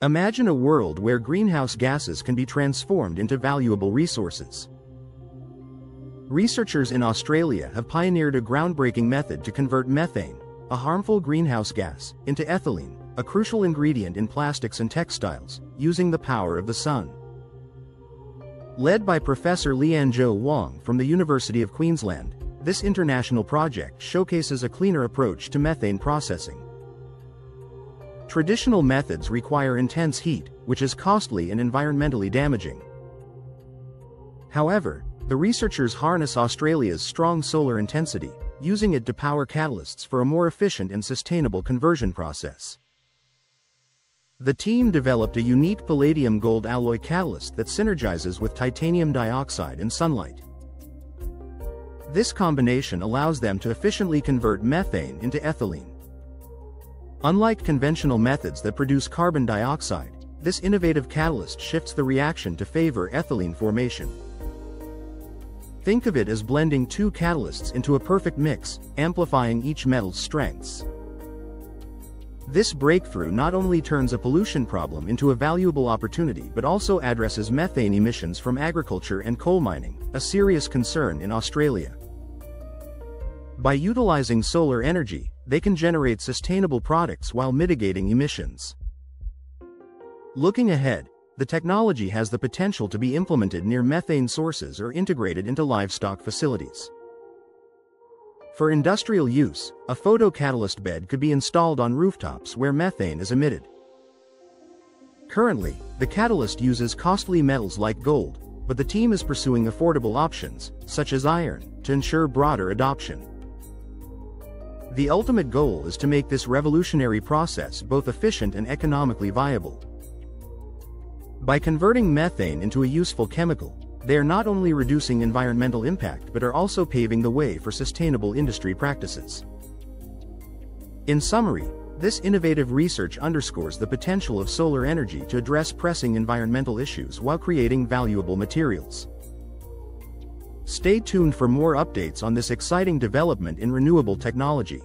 Imagine a world where greenhouse gases can be transformed into valuable resources. Researchers in Australia have pioneered a groundbreaking method to convert methane, a harmful greenhouse gas, into ethylene, a crucial ingredient in plastics and textiles, using the power of the sun. Led by Professor Lianzhou Wang from the University of Queensland, this international project showcases a cleaner approach to methane processing. Traditional methods require intense heat, which is costly and environmentally damaging. However, the researchers harness Australia's strong solar intensity, using it to power catalysts for a more efficient and sustainable conversion process. The team developed a unique palladium gold alloy catalyst that synergizes with titanium dioxide and sunlight. This combination allows them to efficiently convert methane into ethylene. Unlike conventional methods that produce carbon dioxide, this innovative catalyst shifts the reaction to favor ethylene formation. Think of it as blending two catalysts into a perfect mix, amplifying each metal's strengths. This breakthrough not only turns a pollution problem into a valuable opportunity but also addresses methane emissions from agriculture and coal mining, a serious concern in Australia. By utilizing solar energy, they can generate sustainable products while mitigating emissions. Looking ahead, the technology has the potential to be implemented near methane sources or integrated into livestock facilities. For industrial use, a photocatalyst bed could be installed on rooftops where methane is emitted. Currently, the catalyst uses costly metals like gold, but the team is pursuing affordable options, such as iron, to ensure broader adoption. The ultimate goal is to make this revolutionary process both efficient and economically viable. By converting methane into a useful chemical, they are not only reducing environmental impact but are also paving the way for sustainable industry practices. In summary, this innovative research underscores the potential of solar energy to address pressing environmental issues while creating valuable materials. Stay tuned for more updates on this exciting development in renewable technology.